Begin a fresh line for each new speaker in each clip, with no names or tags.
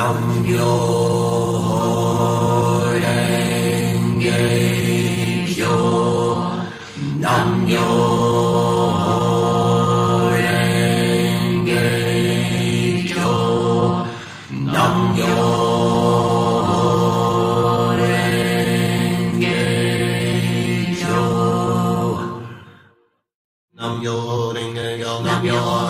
Nam yo renge yo. Nam yo renge yo. Nam yo renge yo. Nam yo renge yo. Nam yo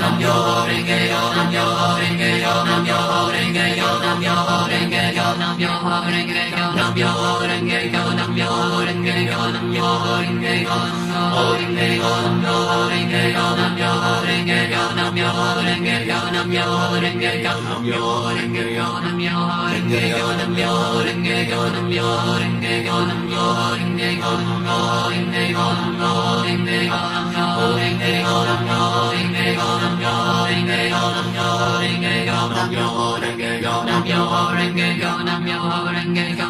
Nam yo, ring yo, nam yo, ring yo, nam yo, ring yo, nam yo, ring nam yo nam I'm gonna go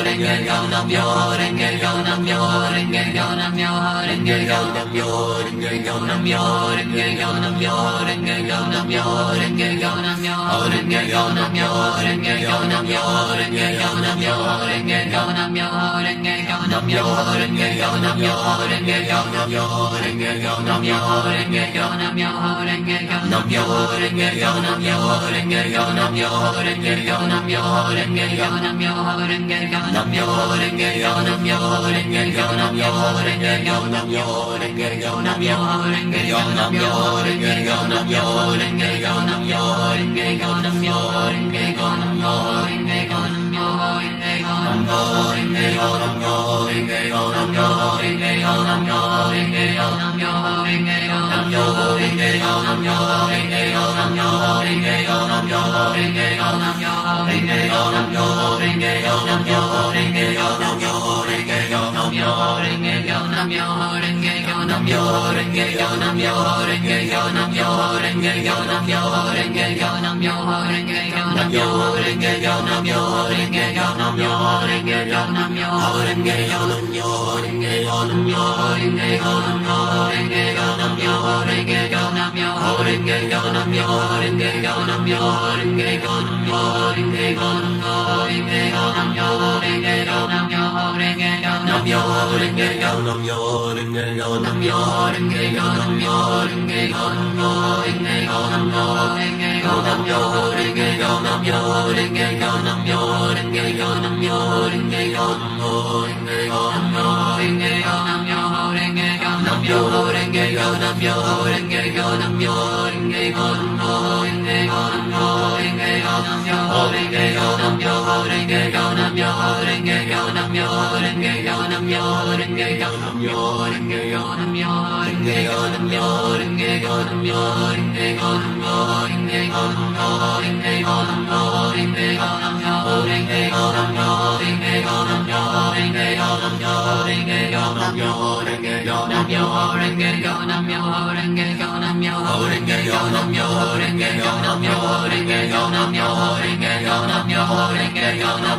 Ringer go nam Yonam yorenge yonam yorenge yonam yorenge yonam yorenge yonam yorenge yonam yorenge yonam yorenge yonam yorenge yonam yorenge yonam yorenge yonam yorenge yonam yorenge yonam yorenge yonam yorenge yonam yorenge yonam yorenge yonam yorenge yonam yorenge yonam yorenge yonam Yolo Ringe Yo yo Yolo yo, Yo Nam yo, Ringe Yo Nam yo, Ringe Yo Nam yo, Ringe Yo Nam yo, Ringe Yo Nam Yolo nam yo renge yo nam yo renge yo nam yo renge yo nam yo renge yo nam yo renge yo nam yo renge yo nam yo renge yo nam yo renge yo nam yo renge yo nam yo renge yo nam yo renge yo nam yo renge yo nam yo renge yo nam yo renge yo nam yo renge yo nam yo renge yo nam yo renge yo nam yo renge yo yo nam yo nam yo ringe yo nam yo ringe yo nam yo ringe yo nam yo ringe yo nam yo ringe yo nam yo ringe yo nam yo ringe yo nam yo ringe yo nam yo ringe yo nam yo ringe yo nam yo ringe yo nam yo ringe yo nam ringe yo nam ringe yo nam ringe yo nam ringe yo nam ringe yo nam ringe yo nam ringe yo nam yo Nam yo,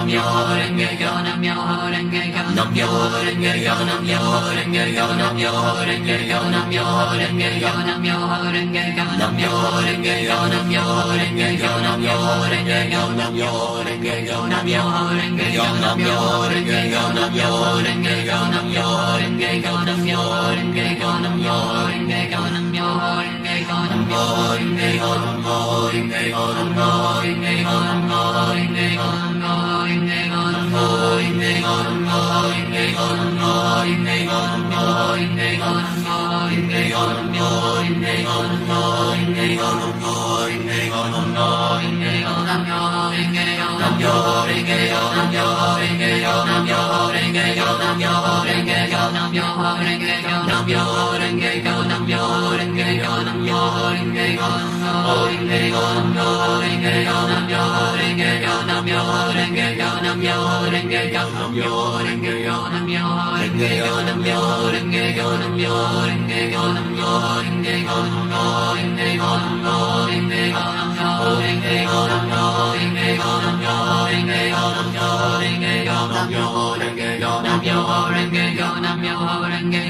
nam yo renge yo nam yo renge yo nam yo renge yo nam yo renge yo nam yo renge yo nam yo renge yo nam yo renge yo nam yo renge yo nam yo renge yo nam yo renge yo nam yo renge yo nam yo renge yo nam yo renge yo nam yo renge yo nam yo renge yo nam yo renge yo nam yo renge yo nam yo renge nam yo renge yo nam yo nam yo renge yo nam yo renge yo nam yo renge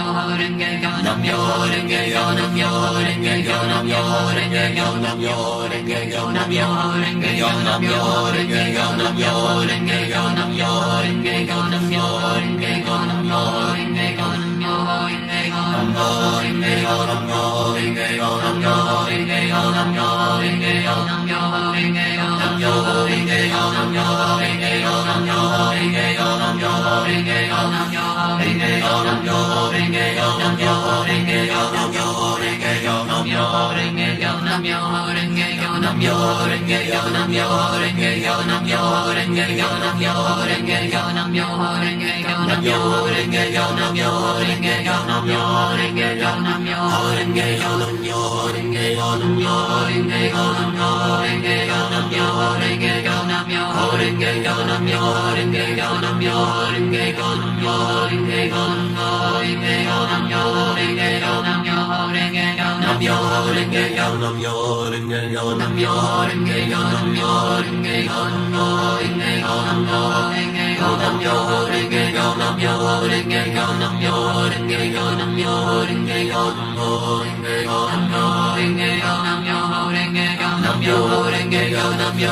Nam renge yo nam yo renge yo nam yo renge yo nam yo renge yo nam yo renge yo nam yo renge yo nam yo renge yo nam yo renge yo nam yo renge yo nam yo renge yo nam yo renge yo nam yo renge yo nam yo renge yo nam yo renge nam yo renge yo nam yo renge yo nam yo renge yo nam yo renge yo nam yo renge yo nam yo renge yo nam yo renge yo nam yo renge yo nam yo renge yo nam yo renge yo nam yo yo nam yo yo nam yo yo nam yo yo nam yo yo nam yo yo nam yo yo nam yo yo nam yo yo nam yo renge yo nam yo renge yo nam yo renge yo nam yo renge yo nam yo renge yo nam yo renge yo nam yo renge yo nam yo renge yo nam yo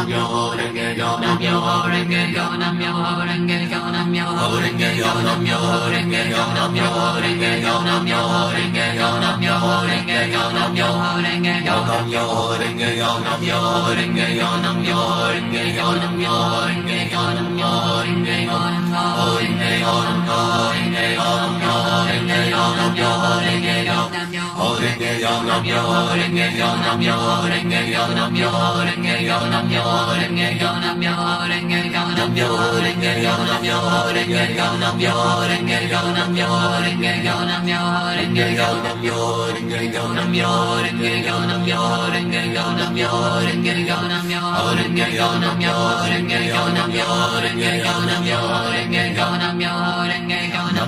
nam yo renge yo nam yo renge yo nam yo renge yo nam yo renge yo nam yo renge yo nam yo renge yo nam yo renge yo nam yo renge yo nam yo renge yo nam yo renge yo nam yo renge yo nam yo renge yo nam yo renge yo nam yo renge yo nam yo renge yo nam yo renge yo nam yo renge yo nam yo yo renge yo nam yo renge yo nam yo renge yo nam yo renge yo nam yo renge yo nam yo renge yo nam yo renge yo nam yo renge yo nam yo renge yo nam yo renge yo nam yo renge yo nam yo renge yo nam yo renge yo nam yo renge yo nam yo renge yo nam yo renge yo nam yo renge yo nam yo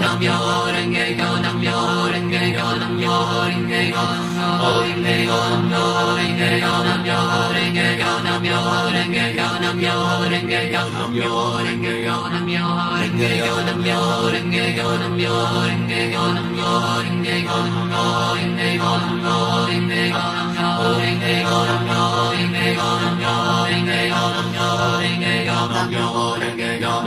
Nam yo, Om Namyo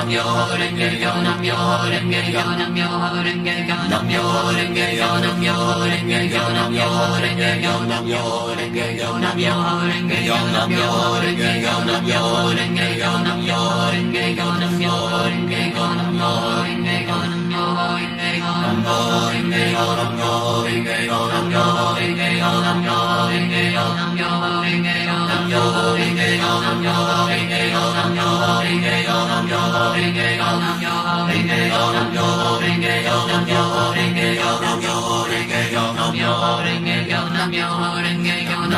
Nam yo, yo nam yo renge yo nam yo renge yo nam yo renge yo nam yo renge yo nam yo renge yo nam yo renge yo nam yo renge yo nam yo renge yo nam yo renge yo nam yo renge yo nam yo renge yo nam yo renge yo nam yo renge yo nam yo renge yo nam yo renge yo nam yo renge yo nam yo renge yo nam yo renge yo Yo,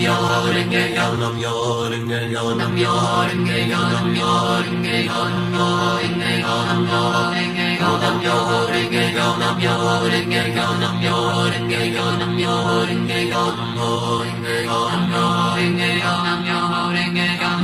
nam yo ringe yo nam yo ringe yo nam yo ringe yo nam yo ringe yo nam yo yo nam yo ringe yo nam yo ringe yo nam yo ringe yo nam yo ringe yo nam yo yo yo yo yo yo yo yo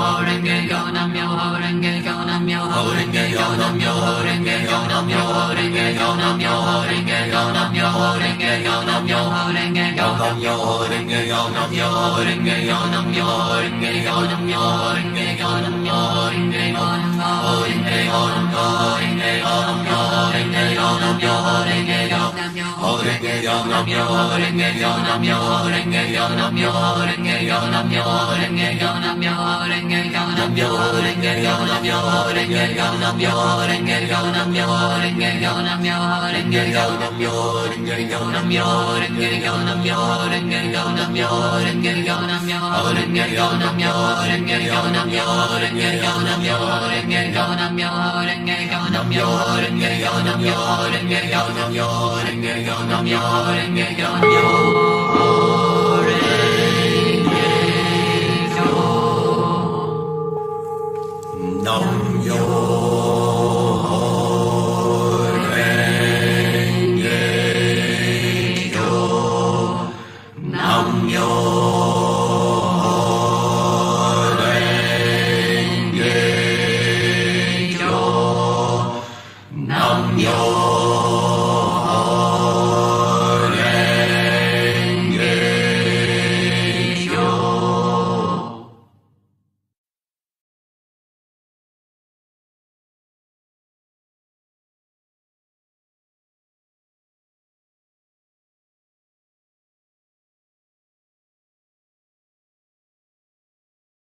ho renge go nam yo ho renge go nam yo ho renge go nam yo ho renge go nam yo ho renge go nam yo ho renge go nam yo ho renge go nam yo ho renge go nam yo ho renge go nam yo ho renge go nam yo ho renge go nam yo ho renge go nam yo ho renge go nam yo ho renge go nam yo ho renge go nam yo ho renge go nam yo ho renge yo i'm your, grannjobbar